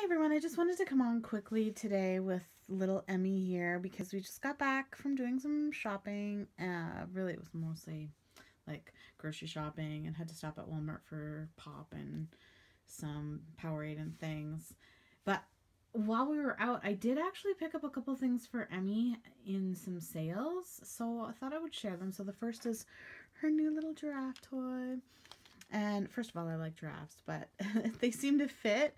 Hi everyone, I just wanted to come on quickly today with little Emmie here because we just got back from doing some shopping. Uh, really, it was mostly like grocery shopping and had to stop at Walmart for pop and some Powerade and things. But while we were out, I did actually pick up a couple things for Emmie in some sales, so I thought I would share them. So the first is her new little giraffe toy. And first of all, I like giraffes, but they seem to fit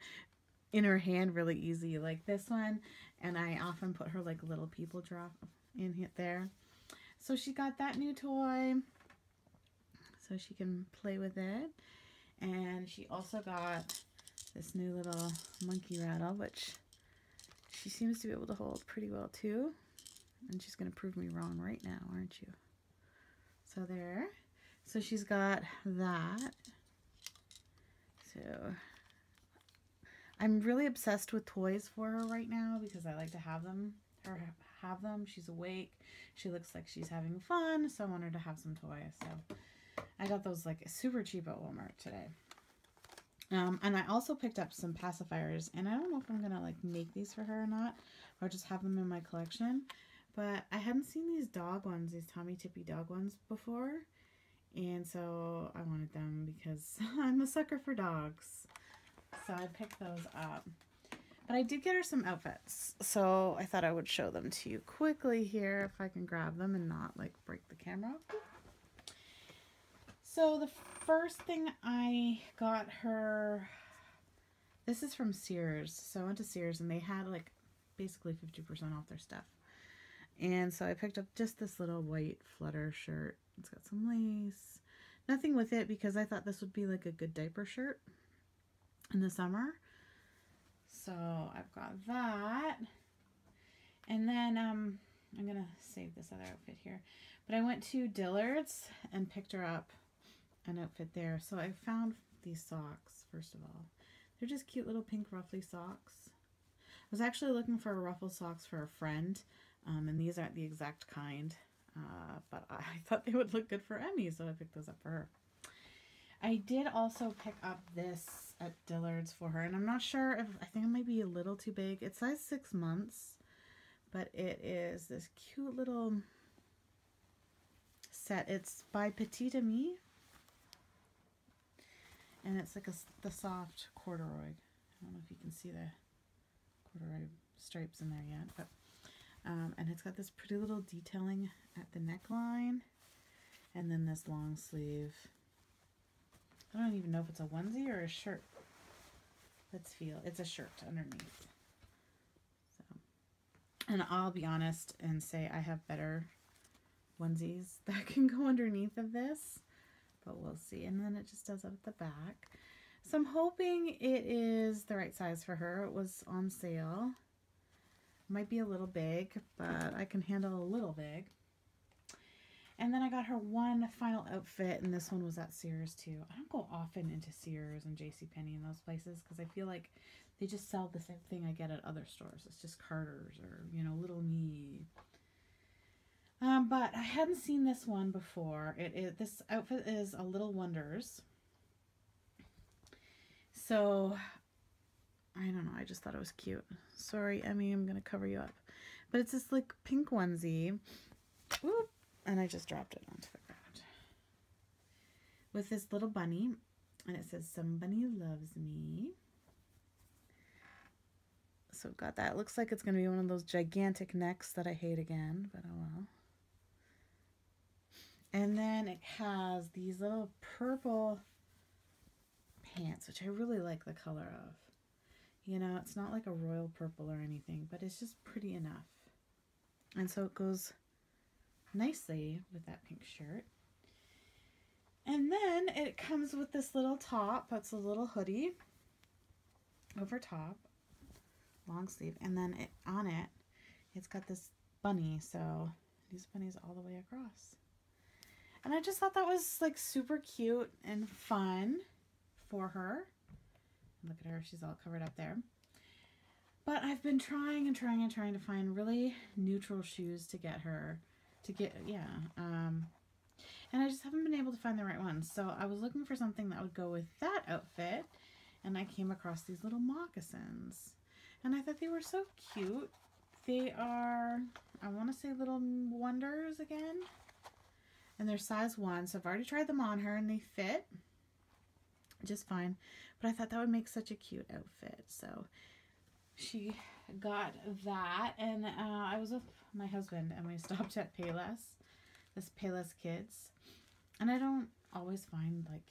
in her hand really easy like this one? And I often put her like little people drop in here there. So she got that new toy. So she can play with it. And she also got this new little monkey rattle which she seems to be able to hold pretty well too. And she's gonna prove me wrong right now aren't you? So there. So she's got that. So I'm really obsessed with toys for her right now because I like to have them, her have them. She's awake. She looks like she's having fun, so I want her to have some toys. So I got those like super cheap at Walmart today. Um, and I also picked up some pacifiers, and I don't know if I'm gonna like make these for her or not, or just have them in my collection. But I hadn't seen these dog ones, these Tommee Tippee dog ones before, and so I wanted them because I'm a sucker for dogs so I picked those up. But I did get her some outfits, so I thought I would show them to you quickly here if I can grab them and not like break the camera. So the first thing I got her, this is from Sears. So I went to Sears and they had like basically 50% off their stuff. And so I picked up just this little white flutter shirt. It's got some lace. Nothing with it because I thought this would be like a good diaper shirt in the summer. So I've got that. And then um, I'm going to save this other outfit here. But I went to Dillard's and picked her up an outfit there. So I found these socks, first of all. They're just cute little pink ruffly socks. I was actually looking for ruffle socks for a friend. Um, and these aren't the exact kind. Uh, but I thought they would look good for Emmie, so I picked those up for her. I did also pick up this at Dillard's for her, and I'm not sure if, I think it might be a little too big. It's size six months, but it is this cute little set. It's by Petite Amie, and it's like a, the soft corduroy. I don't know if you can see the corduroy stripes in there yet, but um, and it's got this pretty little detailing at the neckline, and then this long sleeve I don't even know if it's a onesie or a shirt. Let's feel. It's a shirt underneath. So, and I'll be honest and say I have better onesies that can go underneath of this, but we'll see. And then it just does up at the back. So I'm hoping it is the right size for her. It was on sale. Might be a little big, but I can handle a little big. And then I got her one final outfit, and this one was at Sears too. I don't go often into Sears and JCPenney and those places because I feel like they just sell the same thing I get at other stores. It's just Carter's or, you know, Little Me. Um, but I hadn't seen this one before. It, it This outfit is a Little Wonders. So, I don't know. I just thought it was cute. Sorry, Emmie, I'm going to cover you up. But it's this like pink onesie. Oop and I just dropped it onto the ground. With this little bunny, and it says, Somebody loves me. So got that. It looks like it's going to be one of those gigantic necks that I hate again, but oh well. And then it has these little purple pants, which I really like the color of. You know, it's not like a royal purple or anything, but it's just pretty enough. And so it goes nicely with that pink shirt. And then it comes with this little top. It's a little hoodie over top, long sleeve. And then it, on it, it's got this bunny. So these bunnies all the way across. And I just thought that was like super cute and fun for her. Look at her, she's all covered up there. But I've been trying and trying and trying to find really neutral shoes to get her to get, yeah. Um, and I just haven't been able to find the right ones. So I was looking for something that would go with that outfit. and I came across these little moccasins. And I thought they were so cute. They are, I want to say little wonders again. And they're size one. So I've already tried them on her and they fit just fine. But I thought that would make such a cute outfit. So she got that. And uh, I was with my husband and we stopped at Payless, this Payless Kids. And I don't always find like,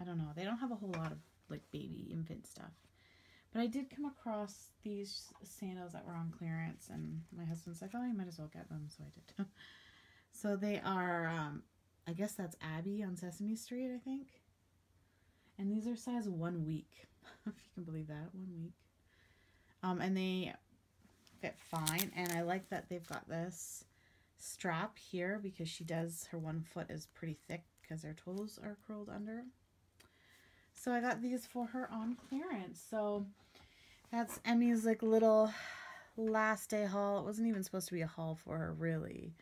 I don't know, they don't have a whole lot of like baby infant stuff. But I did come across these sandals that were on clearance, and my husband's like, "Oh, you might as well get them," so I did. so they are, um, I guess that's Abby on Sesame Street, I think. And these are size one week, if you can believe that, one week. Um, and they fit fine, and I like that they've got this strap here because she does her one foot is pretty thick because her toes are curled under. So I got these for her on clearance. So that's Emmie's like little last day haul. It wasn't even supposed to be a haul for her really.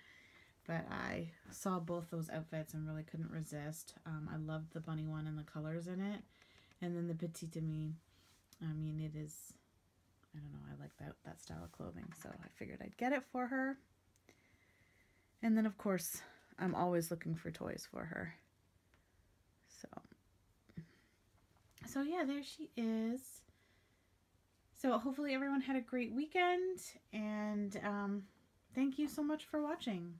But I saw both those outfits and really couldn't resist. Um, I loved the bunny one and the colors in it. And then the Petite Amie. I mean, it is, I don't know, I like that, that style of clothing. So I figured I'd get it for her. And then, of course, I'm always looking for toys for her. So so yeah, there she is. So hopefully everyone had a great weekend and um, thank you so much for watching.